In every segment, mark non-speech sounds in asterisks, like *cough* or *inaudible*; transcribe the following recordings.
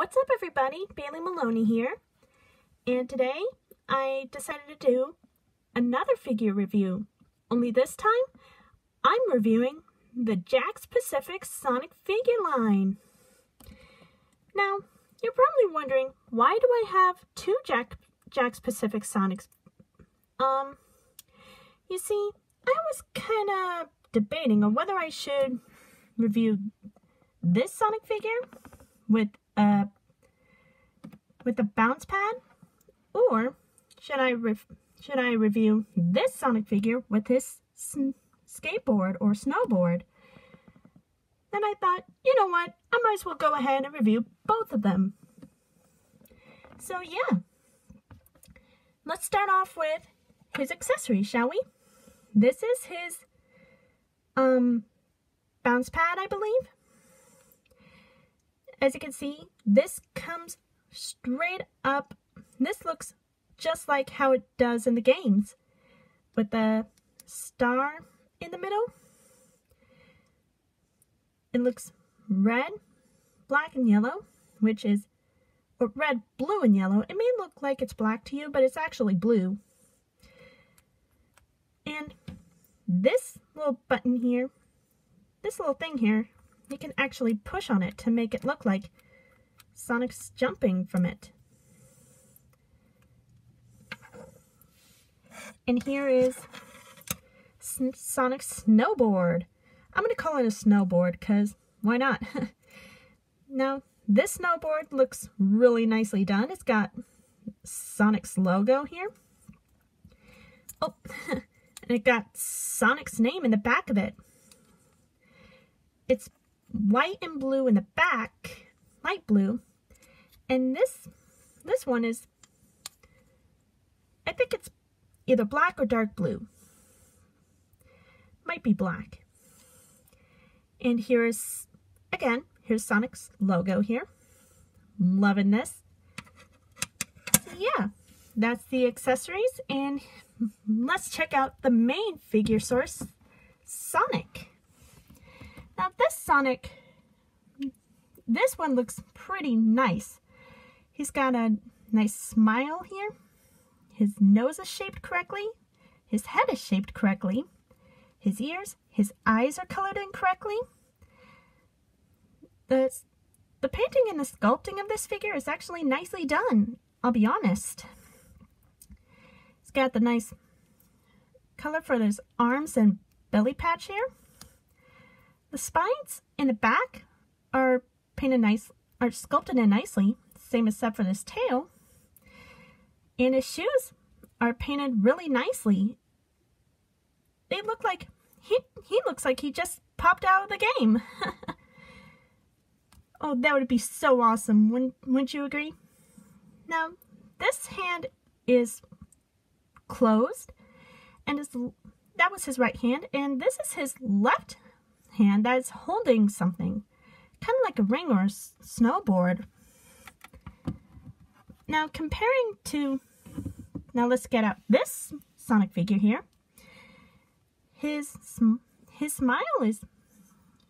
What's up everybody? Bailey Maloney here. And today I decided to do another figure review. Only this time I'm reviewing the Jakks Pacific Sonic figure line. Now, you're probably wondering, why do I have two Jack Jakks Pacific Sonics? Um, you see, I was kind of debating on whether I should review this Sonic figure with a with a bounce pad, or should I should I review this Sonic figure with his skateboard or snowboard? Then I thought, you know what, I might as well go ahead and review both of them. So yeah, let's start off with his accessories, shall we? This is his um bounce pad, I believe. As you can see, this comes straight up. This looks just like how it does in the games with the star in the middle. It looks red, black, and yellow, which is or red, blue, and yellow. It may look like it's black to you, but it's actually blue. And this little button here, this little thing here, you can actually push on it to make it look like Sonic's jumping from it. And here is Sonic's snowboard. I'm going to call it a snowboard because why not? *laughs* now, this snowboard looks really nicely done. It's got Sonic's logo here. Oh, *laughs* and it got Sonic's name in the back of it. It's white and blue in the back, light blue. And this, this one is, I think it's either black or dark blue. Might be black. And here is, again, here's Sonic's logo here. Loving this. So yeah, that's the accessories. And let's check out the main figure source, Sonic. Now this Sonic, this one looks pretty nice. He's got a nice smile here. His nose is shaped correctly. His head is shaped correctly. His ears, his eyes are colored in correctly. The, the painting and the sculpting of this figure is actually nicely done, I'll be honest. He's got the nice color for his arms and belly patch here. The spines in the back are painted nice, are sculpted in nicely, same except for this tail. And his shoes are painted really nicely. They look like, he, he looks like he just popped out of the game. *laughs* oh, that would be so awesome, wouldn't, wouldn't you agree? Now, this hand is closed, and his, that was his right hand, and this is his left hand that is holding something, kind of like a ring or a snowboard. Now comparing to, now let's get out this Sonic figure here. His, his smile is,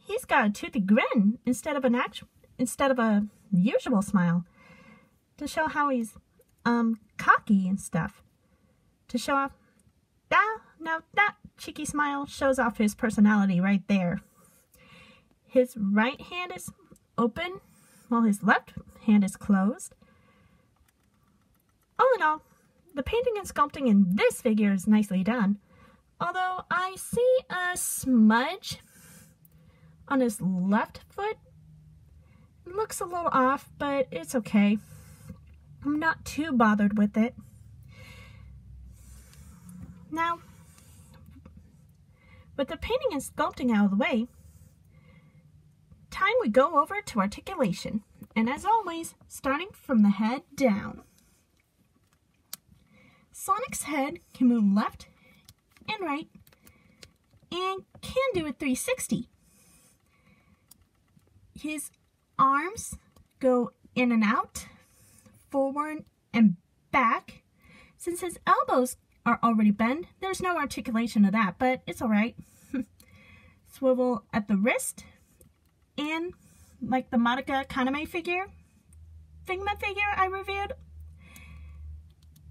he's got a toothy grin instead of an actual, instead of a usual smile to show how he's um cocky and stuff. To show off that now that cheeky smile shows off his personality right there. His right hand is open while his left hand is closed. All in all, the painting and sculpting in this figure is nicely done, although I see a smudge on his left foot. It looks a little off, but it's okay. I'm not too bothered with it. Now, with the painting and sculpting out of the way, time we go over to articulation. And as always, starting from the head down. Sonic's head can move left and right and can do a 360. His arms go in and out, forward and back. Since his elbows are already bent, there's no articulation of that, but it's alright. *laughs* Swivel at the wrist and like the Madoka Kaname figure, Figma figure I reviewed,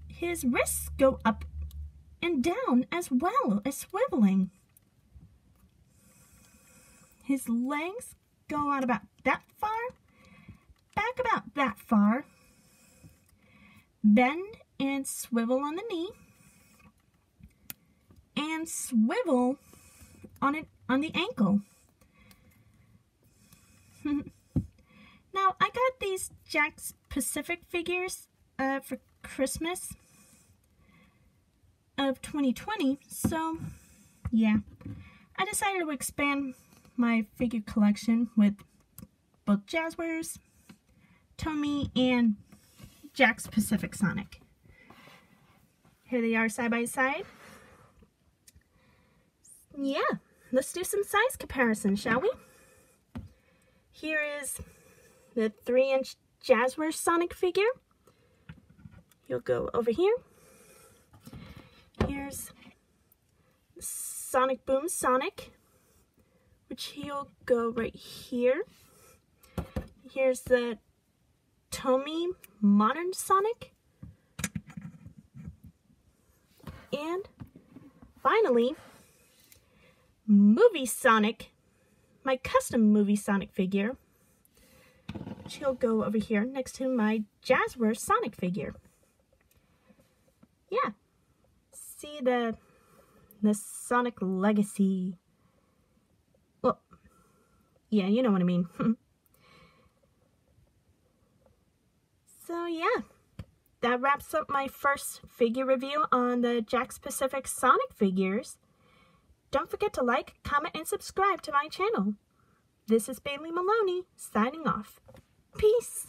his wrists go up and down as well as swiveling. His legs go out about that far, back about that far, bend and swivel on the knee, and swivel on it on the ankle. *laughs* now I got these Jakks Pacific figures uh, for Christmas of 2020, so yeah, I decided to expand my figure collection with both Jazwares, Tomy, and Jakks Pacific Sonic. Here they are side by side. Yeah, let's do some size comparison, shall we? Here is the 3-inch Jazwares Sonic figure. You'll go over here. Here's Sonic Boom Sonic, which he'll go right here. Here's the Tomy Modern Sonic. And finally, Movie Sonic, my custom Movie Sonic figure, which he'll go over here next to my Jazwares Sonic figure. Yeah, see the the Sonic Legacy. Well, yeah, you know what I mean. *laughs* so yeah, that wraps up my first figure review on the Jakks Pacific Sonic figures. Don't forget to like, comment, and subscribe to my channel. This is Bailey Maloney, signing off. Peace!